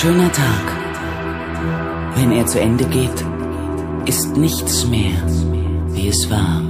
schöner Tag. Wenn er zu Ende geht, ist nichts mehr, wie es war.